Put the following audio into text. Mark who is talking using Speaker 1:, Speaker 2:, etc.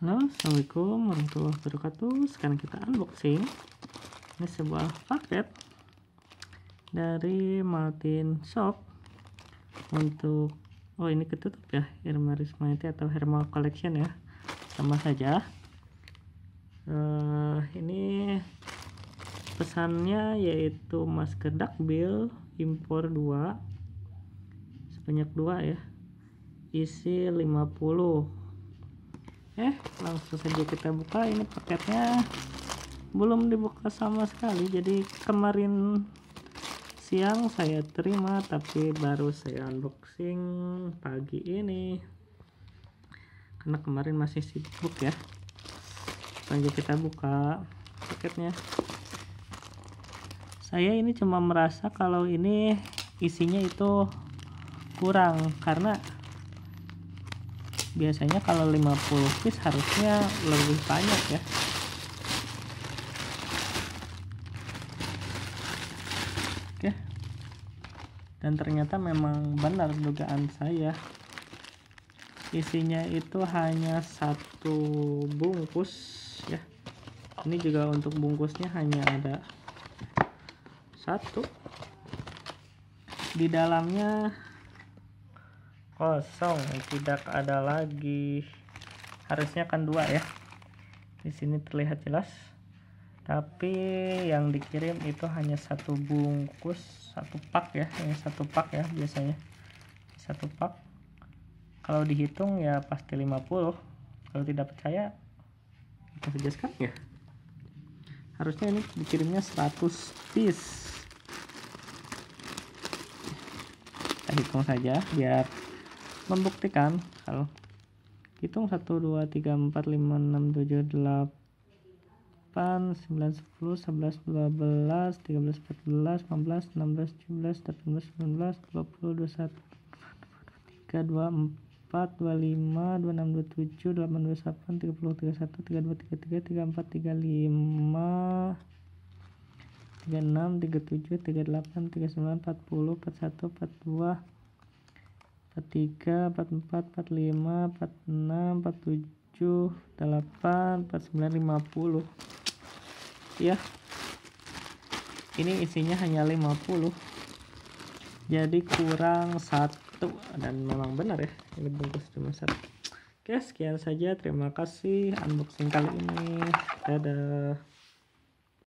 Speaker 1: Halo, Assalamualaikum warahmatullahi wabarakatuh Sekarang kita unboxing Ini sebuah paket Dari Martin Shop Untuk Oh ini ketutup ya Irma Rismaiti atau Hermes Collection ya Sama saja uh, Ini Pesannya yaitu Masker Duckbill Impor 2 Sebanyak dua ya Isi 50 ya langsung saja kita buka ini paketnya belum dibuka sama sekali jadi kemarin siang saya terima tapi baru saya unboxing pagi ini karena kemarin masih sibuk ya lanjut kita buka paketnya saya ini cuma merasa kalau ini isinya itu kurang karena biasanya kalau 50 piece harusnya lebih banyak ya oke dan ternyata memang benar dugaan saya isinya itu hanya satu bungkus ya ini juga untuk bungkusnya hanya ada satu di dalamnya kosong eh, tidak ada lagi harusnya kan dua ya di sini terlihat jelas tapi yang dikirim itu hanya satu bungkus satu pak ya yang satu pak ya biasanya satu pak kalau dihitung ya pasti 50 kalau tidak percaya kita jelaskan ya harusnya ini dikirimnya 100 piece kita hitung saja biar membuktikan kalau hitung 1 2 3 4 5 6 7 8 9, 10, 11, 12, 13, 14, 15, 16, 17, 18, 19, 20, 21, 23, 24, 2 7 8 2 8 30, 31, 32, 33, 34, 35, 36, 37, 38, 39, 40, 41, 42, 43, 44, 45, 46, 47, 8 49, 50 ya ini isinya hanya 50 jadi kurang satu dan memang benar ya ini bungkus cuma satu oke sekian saja terima kasih unboxing kali ini dadah